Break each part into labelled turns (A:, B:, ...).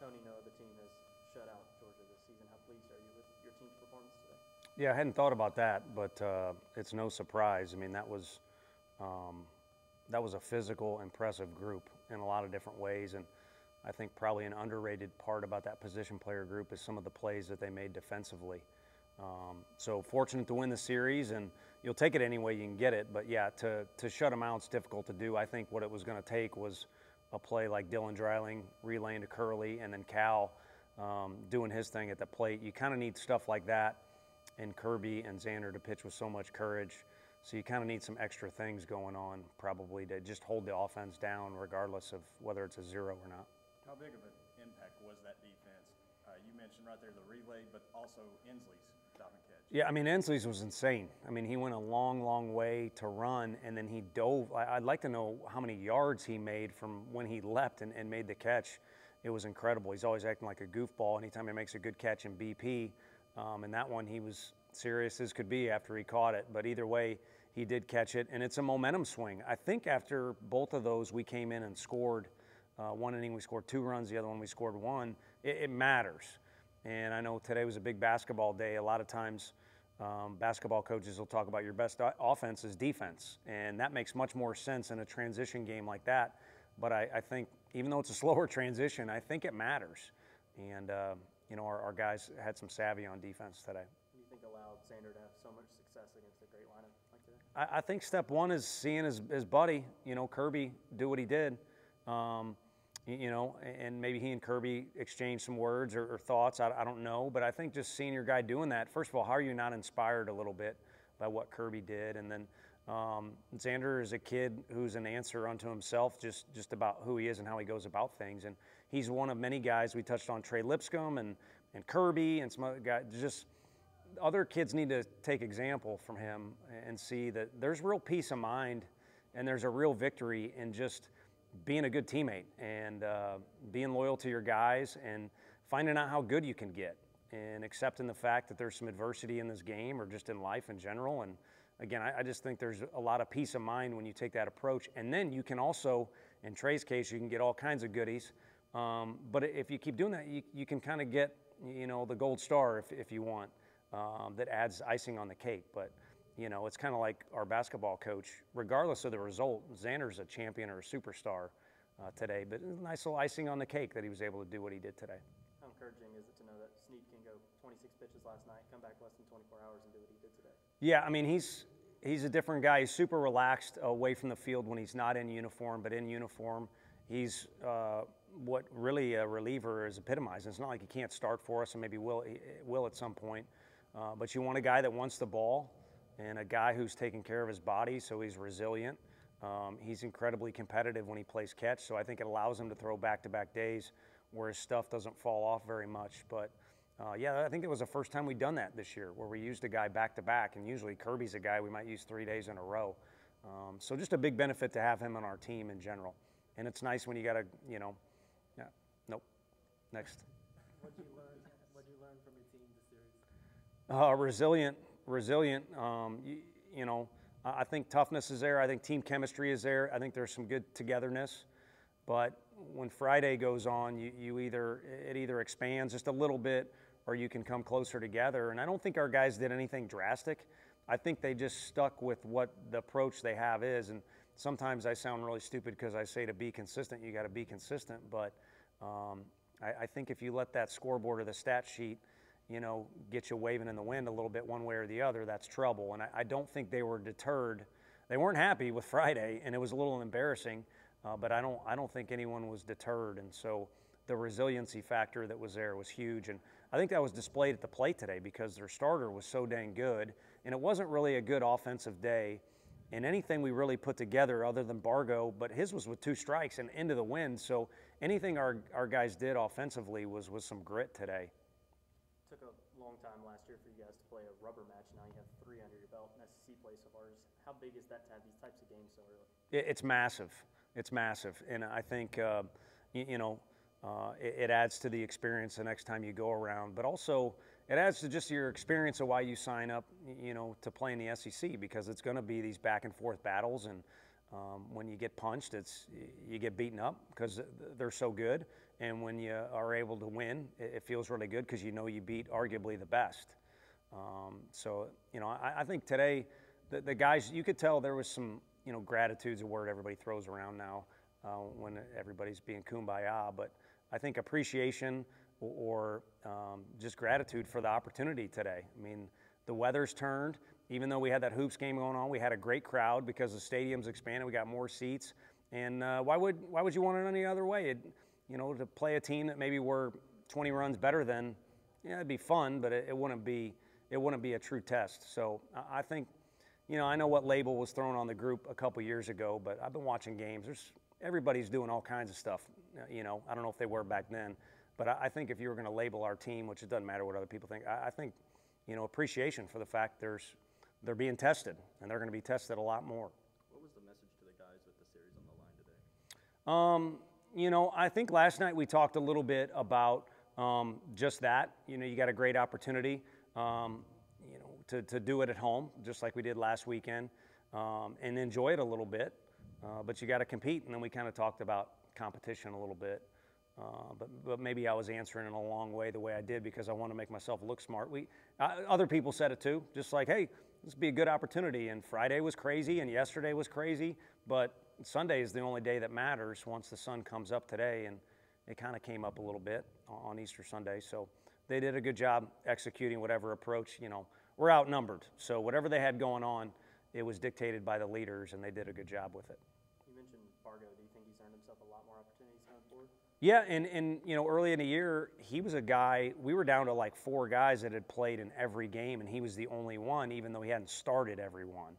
A: Tony know the team has shut out Georgia this season. How pleased are you with your team's performance today?
B: Yeah, I hadn't thought about that, but uh, it's no surprise. I mean, that was um, that was a physical, impressive group in a lot of different ways, and I think probably an underrated part about that position player group is some of the plays that they made defensively. Um, so fortunate to win the series, and you'll take it any way you can get it. But yeah, to to shut them out is difficult to do. I think what it was going to take was a play like Dylan Dreiling relaying to Curley, and then Cal um, doing his thing at the plate. You kind of need stuff like that, and Kirby and Zander to pitch with so much courage. So you kind of need some extra things going on, probably to just hold the offense down, regardless of whether it's a zero or not.
C: How big of an impact was that defense? Uh, you mentioned right there the relay, but also Ensley's stop and catch.
B: Yeah, I mean Ensley's was insane. I mean he went a long, long way to run, and then he dove. I, would like to know how many yards he made from when he leapt and, and made the catch. It was incredible. He's always acting like a goofball anytime he makes a good catch in BP. Um, and that one he was serious as could be after he caught it. But either way, he did catch it, and it's a momentum swing. I think after both of those, we came in and scored. Uh, one inning we scored two runs, the other one we scored one. It, it, matters. And I know today was a big basketball day. A lot of times, um, basketball coaches will talk about your best offense is defense, and that makes much more sense in a transition game like that. But I, I think even though it's a slower transition, I think it matters. And uh, you know, our, our guys had some savvy on defense today Do you
A: think allowed Zander to have so much success against a great lineup like today?
B: I, I think step one is seeing his, his buddy, you know, Kirby, do what he did. Um, you know, and maybe he and Kirby exchanged some words or, or thoughts. I, I, don't know, but I think just seeing your guy doing that. First of all, how are you not inspired a little bit by what Kirby did? And then um, Zander is a kid who's an answer unto himself, just just about who he is and how he goes about things. And he's one of many guys. We touched on Trey Lipscomb and and Kirby and some other guys. Just other kids need to take example from him and see that there's real peace of mind and there's a real victory in just being a good teammate and uh, being loyal to your guys and finding out how good you can get and accepting the fact that there's some adversity in this game or just in life in general. And again, I, I just think there's a lot of peace of mind when you take that approach. And then you can also, in Trey's case, you can get all kinds of goodies. Um, but if you keep doing that, you, you can kind of get, you know, the gold star if, if you want um, that adds icing on the cake. But you know, it's kind of like our basketball coach. Regardless of the result, Zander's a champion or a superstar uh, today. But nice little icing on the cake that he was able to do what he did today.
A: How encouraging is it to know that Snead can go 26 pitches last night, come back less than 24 hours, and do what he did today?
B: Yeah, I mean he's he's a different guy. He's super relaxed away from the field when he's not in uniform, but in uniform, he's uh, what really a reliever is epitomized. It's not like he can't start for us, and maybe will will at some point. Uh, but you want a guy that wants the ball and a guy who's taking care of his body so he's resilient. Um, he's incredibly competitive when he plays catch, so I think it allows him to throw back to back days where his stuff doesn't fall off very much. But uh, yeah, I think it was the first time we'd done that this year where we used a guy back to back, and usually Kirby's a guy we might use three days in a row. Um, so just a big benefit to have him on our team in general. And it's nice when you got to, you know, yeah, nope, next.
A: What did you learn? What did you learn from your team this series?
B: Uh, resilient, resilient. Um, you, you, know, I think toughness is there. I think team chemistry is there. I think there's some good togetherness. But when Friday goes on, you, you either it either expands just a little bit or you can come closer together. And I don't think our guys did anything drastic. I think they just stuck with what the approach they have is. And sometimes I sound really stupid because I say to be consistent, you got to be consistent. But um, I, I think if you let that scoreboard or the stat sheet – you know, get you waving in the wind a little bit one way or the other, that's trouble. And I, I don't think they were deterred. They weren't happy with Friday, and it was a little embarrassing. Uh, but I don't, I don't think anyone was deterred. And so the resiliency factor that was there was huge. And I think that was displayed at the plate today because their starter was so dang good. And it wasn't really a good offensive day in anything we really put together other than Bargo, but his was with two strikes and into the wind. So anything our, our guys did offensively was, with some grit today
A: took a long time last year for you guys to play a rubber match. Now you have three under your belt in SEC play so far. How big is that to have these types of games so early?
B: It's massive. It's massive, and I think uh, you, you, know uh, it, it, adds to the experience the next time you go around, but also it adds to just your experience of why you sign up, you know, to play in the SEC because it's going to be these back and forth battles and. Um, when you get punched, it's you get beaten up because they're so good, and when you are able to win, it, it feels really good because you know you beat arguably the best. Um, so you know, I, I think today the, the guys you could tell there was some you know gratitude's a word everybody throws around now uh, when everybody's being kumbaya, but I think appreciation or, or um, just gratitude for the opportunity today. I mean, the weather's turned even though we had that hoops game going on, we had a great crowd because the stadium's expanded. We got more seats, and uh, why would why would you want it any other way? It, you know, to play a team that maybe were 20 runs better than, yeah, it'd be fun, but it, it wouldn't be it wouldn't be a true test. So I, think, you know, I know what label was thrown on the group a couple years ago, but I've been watching games. There's everybody's doing all kinds of stuff. You know, I don't know if they were back then, but I, I think if you were going to label our team, which it doesn't matter what other people think, I, I think, you know, appreciation for the fact there's they're being tested, and they're going to be tested a lot more.
D: What was the message to the guys with the series on the line today?
B: Um, you know, I think last night we talked a little bit about um, just that. You know, you got a great opportunity, um, you know, to, to do it at home, just like we did last weekend, um, and enjoy it a little bit. Uh, but you got to compete, and then we kind of talked about competition a little bit. Uh, but, but maybe I was answering in a long way the way I did because I want to make myself look smart. We, uh, other people said it too, just like, hey, this would be a good opportunity. And Friday was crazy, and yesterday was crazy, but Sunday is the only day that matters once the sun comes up today. And it kind of came up a little bit on Easter Sunday. So they did a good job executing whatever approach. You know, we're outnumbered. So whatever they had going on, it was dictated by the leaders, and they did a good job with it.
A: Bargo. Do you think he's earned himself a lot more opportunities going forward?
B: Yeah, and, and you know, early in the year, he was a guy. We were down to like four guys that had played in every game, and he was the only one, even though he hadn't started every one.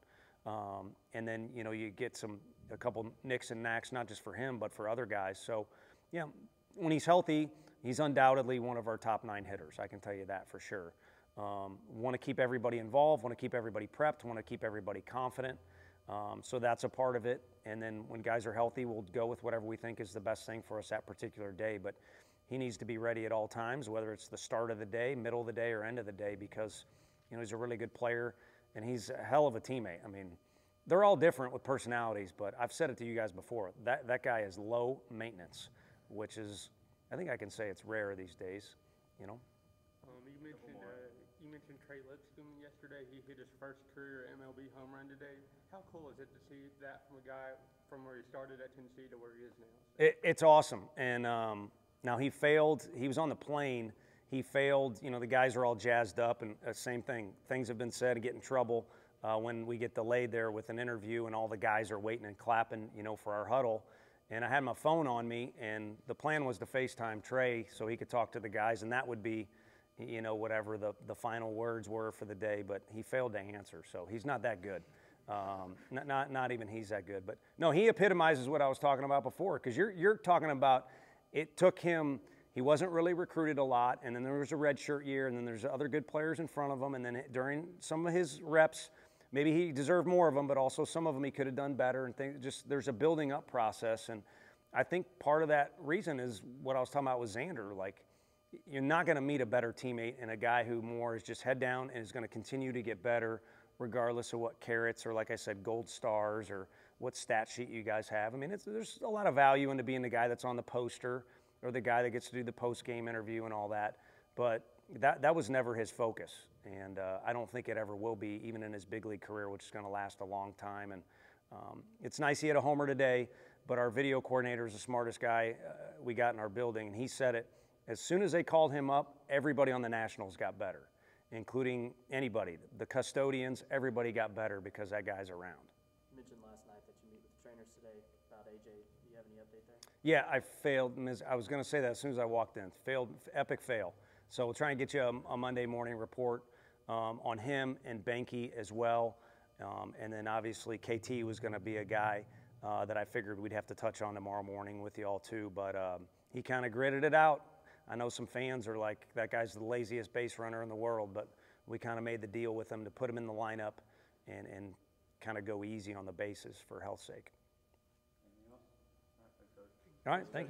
B: Um, and then you know, you get some a couple nicks and knacks, not just for him, but for other guys. So, yeah, when he's healthy, he's undoubtedly one of our top nine hitters. I can tell you that for sure. Um, want to keep everybody involved. Want to keep everybody prepped. Want to keep everybody confident. Um, so that's a part of it. And then when guys are healthy, we'll go with whatever we think is the best thing for us that particular day. But he needs to be ready at all times, whether it's the start of the day, middle of the day, or end of the day, because you know he's a really good player and he's a hell of a teammate. I mean, they're all different with personalities, but I've said it to you guys before. That that guy is low maintenance, which is I think I can say it's rare these days. You know.
E: Trey Lipscomb yesterday. He hit his first career MLB home run today. How cool is it to see that from a guy from where he started at Tennessee to where he is now?
B: It, it's awesome. And um, now he failed. He was on the plane. He failed. You know, the guys are all jazzed up, and uh, same thing. Things have been said and get in trouble uh, when we get delayed there with an interview, and all the guys are waiting and clapping, you know, for our huddle. And I had my phone on me, and the plan was to FaceTime Trey so he could talk to the guys, and that would be, you know, whatever the, the final words were for the day. But he failed to answer, so he's not that good. Um, not, not, not even he's that good. But no, he epitomizes what I was talking about before because you're, you're talking about it took him, he wasn't really recruited a lot, and then there was a red shirt year, and then there's other good players in front of him, and then during some of his reps, maybe he deserved more of them, but also some of them he could have done better, and things, just there's a building up process. And I think part of that reason is what I was talking about with Zander. Like, you're not going to meet a better teammate and a guy who more is just head down and is going to continue to get better regardless of what carrots or, like I said, gold stars or what stat sheet you guys have. I mean, there's a lot of value into being the guy that's on the poster or the guy that gets to do the post game interview and all that. But that, that was never his focus. And uh, I don't think it ever will be, even in his big league career, which is going to last a long time. And um, it's nice he had a homer today, but our video coordinator is the smartest guy uh, we got in our building. And he said it as soon as they called him up, everybody on the Nationals got better including anybody. The custodians, everybody got better because that guy's around.
A: You mentioned last night that you meet with the trainers today about AJ. Do you have any update there?
B: Yeah, I failed. I was going to say that as soon as I walked in. Failed, epic fail. So we'll try and get you a, a Monday morning report um, on him and Banky as well. Um, and then obviously KT was going to be a guy uh, that I figured we'd have to touch on tomorrow morning with you all too. But um, he kind of gritted it out. I know some fans are like, that guy's the laziest base runner in the world, but we kind of made the deal with him to put him in the lineup and, and kind of go easy on the bases for health's sake. All right, thank you.